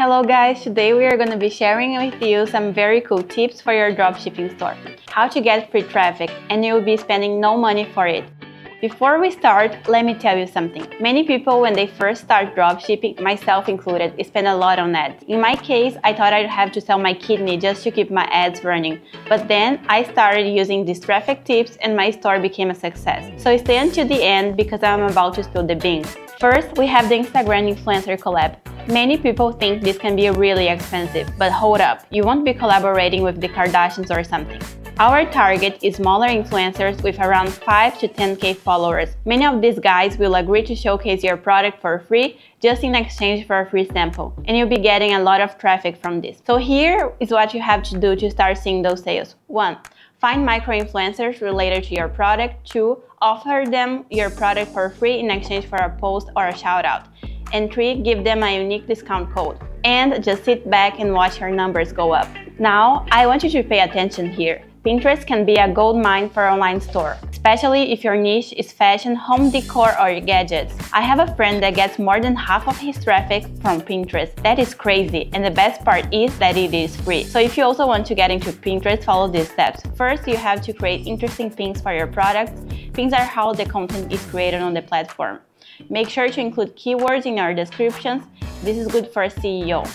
Hello guys, today we are going to be sharing with you some very cool tips for your dropshipping store. How to get free traffic and you will be spending no money for it. Before we start, let me tell you something. Many people when they first start dropshipping, myself included, spend a lot on ads. In my case, I thought I'd have to sell my kidney just to keep my ads running. But then I started using these traffic tips and my store became a success. So stay until the end because I'm about to spill the beans. First, we have the Instagram influencer collab. Many people think this can be really expensive, but hold up, you won't be collaborating with the Kardashians or something. Our target is smaller influencers with around 5 to 10k followers. Many of these guys will agree to showcase your product for free just in exchange for a free sample. And you'll be getting a lot of traffic from this. So here is what you have to do to start seeing those sales. 1. Find micro-influencers related to your product. 2. Offer them your product for free in exchange for a post or a shout out. And 3. Give them a unique discount code. And just sit back and watch your numbers go up. Now, I want you to pay attention here. Pinterest can be a gold mine for online store, especially if your niche is fashion, home decor, or gadgets. I have a friend that gets more than half of his traffic from Pinterest. That is crazy, and the best part is that it is free. So if you also want to get into Pinterest, follow these steps. First, you have to create interesting pins for your products. Pins are how the content is created on the platform. Make sure to include keywords in your descriptions. This is good for SEO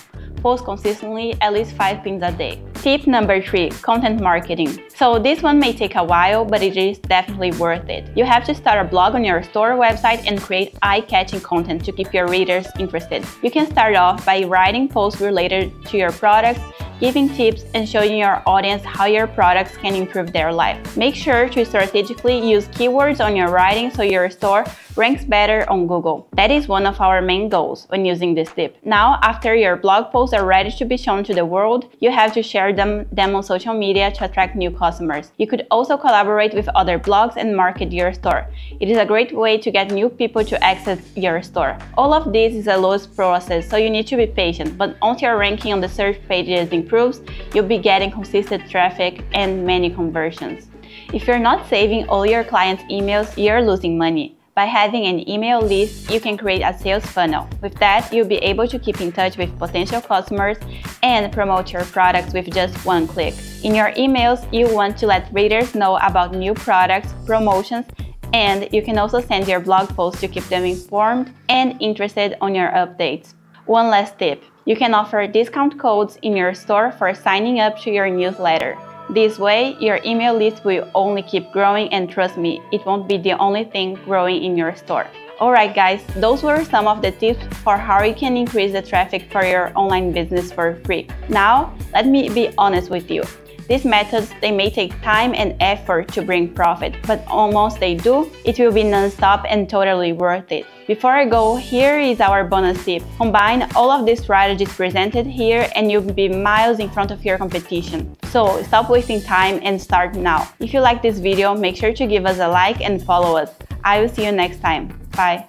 post consistently at least 5 pins a day. Tip number 3. Content marketing. So this one may take a while, but it is definitely worth it. You have to start a blog on your store website and create eye-catching content to keep your readers interested. You can start off by writing posts related to your products giving tips and showing your audience how your products can improve their life. Make sure to strategically use keywords on your writing so your store ranks better on Google. That is one of our main goals when using this tip. Now, after your blog posts are ready to be shown to the world, you have to share them, them on social media to attract new customers. You could also collaborate with other blogs and market your store. It is a great way to get new people to access your store. All of this is a loose process, so you need to be patient, but once your ranking on the search pages improves, you'll be getting consistent traffic and many conversions. If you're not saving all your clients' emails, you're losing money. By having an email list, you can create a sales funnel. With that, you'll be able to keep in touch with potential customers and promote your products with just one click. In your emails, you want to let readers know about new products, promotions, and you can also send your blog posts to keep them informed and interested on your updates. One last tip. You can offer discount codes in your store for signing up to your newsletter. This way, your email list will only keep growing and trust me, it won't be the only thing growing in your store. Alright guys, those were some of the tips for how you can increase the traffic for your online business for free. Now, let me be honest with you. These methods, they may take time and effort to bring profit, but almost they do, it will be non-stop and totally worth it. Before I go, here is our bonus tip. Combine all of these strategies presented here and you'll be miles in front of your competition. So stop wasting time and start now. If you like this video, make sure to give us a like and follow us. I will see you next time. Bye.